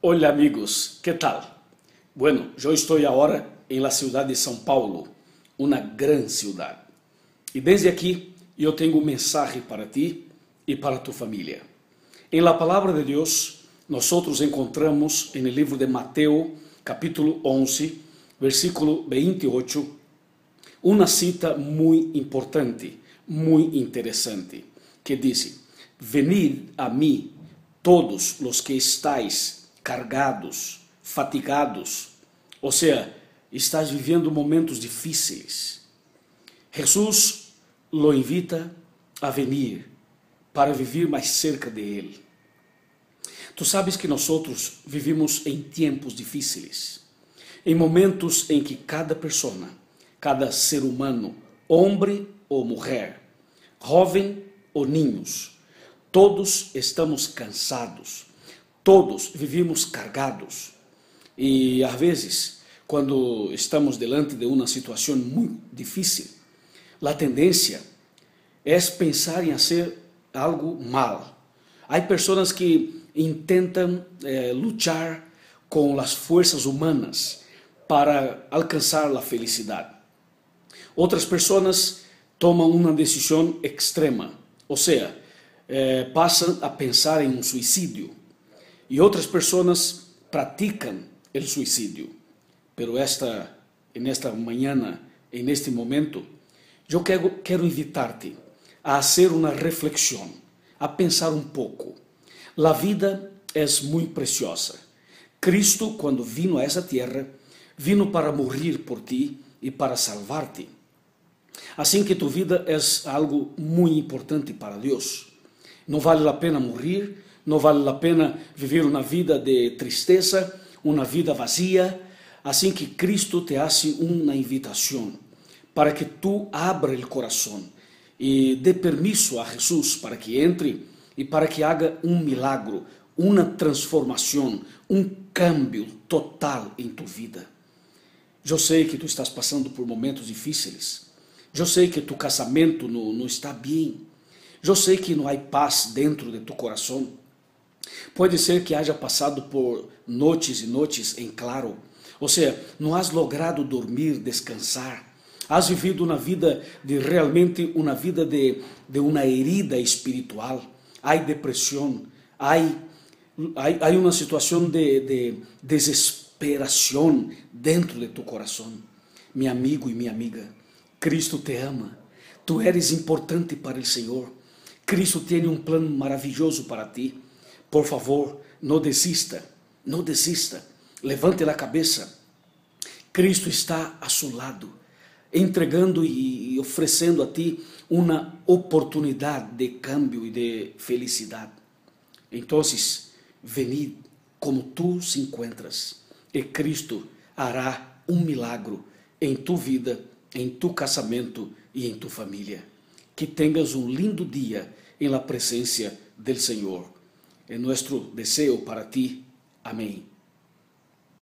Hola amigos, ¿qué tal? Bueno, yo estoy ahora en la ciudad de São Paulo, una gran ciudad. Y desde aquí yo tengo un mensaje para ti y para tu familia. En la palabra de Dios, nosotros encontramos en el libro de Mateo, capítulo 11, versículo 28, una cita muy importante, muy interesante, que dice, venid a mí todos los que estáis cargados, fatigados, ou seja, estás vivendo momentos difíceis. Jesus lo invita a venir para viver mais cerca de Ele. Tu sabes que nós outros vivimos em tempos difíceis, em momentos em que cada pessoa, cada ser humano, homem ou mulher, jovem ou ninhos, todos estamos cansados, Todos vivimos cargados e às vezes, quando estamos delante de uma situação muito difícil, a tendência é pensar em fazer algo mal. Há pessoas que intentam eh, lutar com as forças humanas para alcançar a felicidade. Outras pessoas tomam uma decisão extrema, ou seja, eh, passam a pensar em um suicídio e outras pessoas praticam o suicídio. Pero esta, en esta mañana, en este momento, eu quero, quero invitar-te a fazer uma reflexão, a pensar um pouco. A vida é muito preciosa. Cristo, quando vino a essa terra, vino para morrer por ti e para salvar-te. Assim que tu vida é algo muito importante para Deus. Não vale a pena morrer não vale a pena viver uma vida de tristeza, uma vida vazia. Assim que Cristo te hace uma invitação para que tu abra o coração e dê permisso a Jesus para que entre e para que haga um milagro, uma transformação, um cambio total em tu vida. Eu sei que tu estás passando por momentos difíceis. Eu sei que tu casamento não, não está bem. Eu sei que não há paz dentro de tu coração. Pode ser que haja passado por noites e noites em claro, ou seja, não has logrado dormir, descansar, has vivido uma vida de realmente uma vida de, de uma herida espiritual, há depressão, há, há, uma situação de, de desesperação dentro de tu coração. Meu amigo e minha amiga, Cristo te ama, tu eres importante para o Senhor, Cristo tem um plano maravilhoso para ti. Por favor, não desista, não desista. Levante a cabeça. Cristo está a seu lado, entregando e oferecendo a ti uma oportunidade de cambio e de felicidade. Então, venid como tu se encuentras e Cristo hará um milagro em tu vida, em tu casamento e em tu família. Que tenhas um lindo dia em la presença del Senhor. É nosso desejo para ti. Amém.